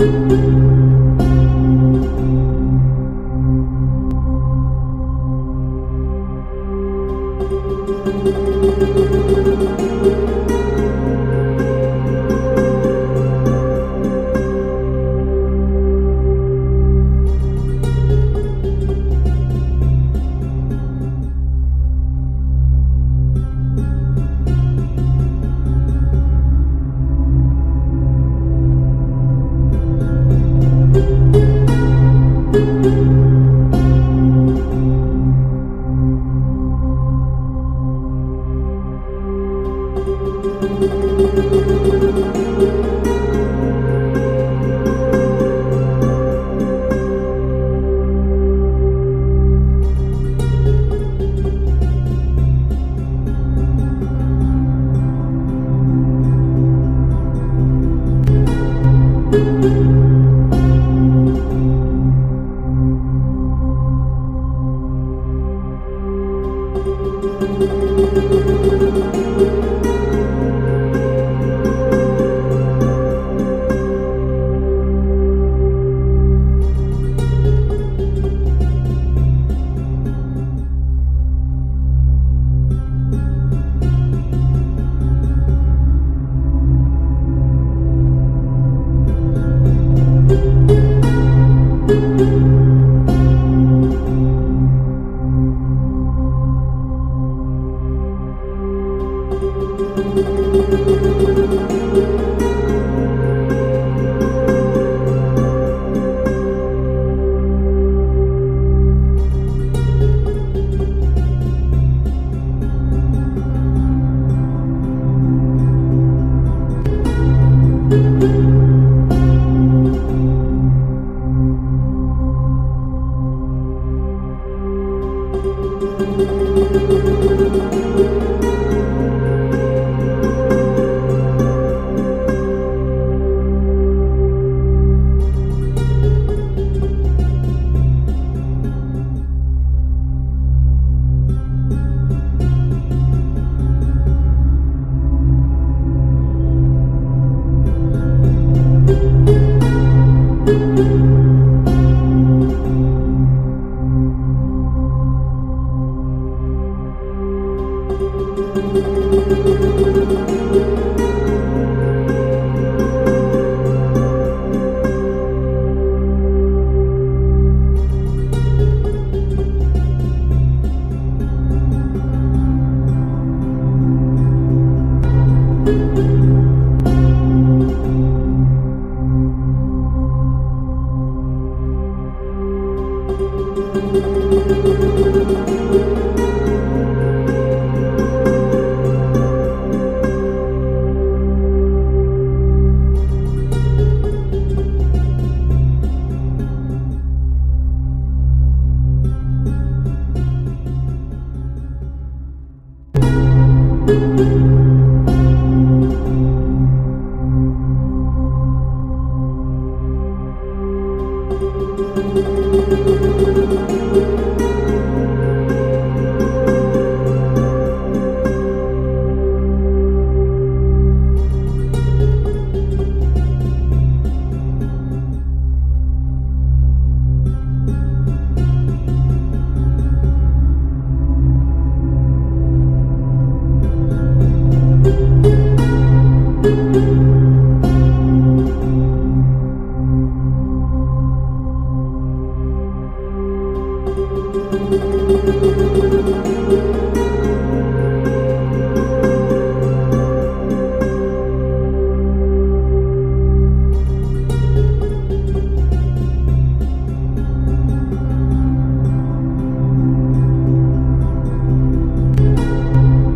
Thank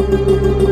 Música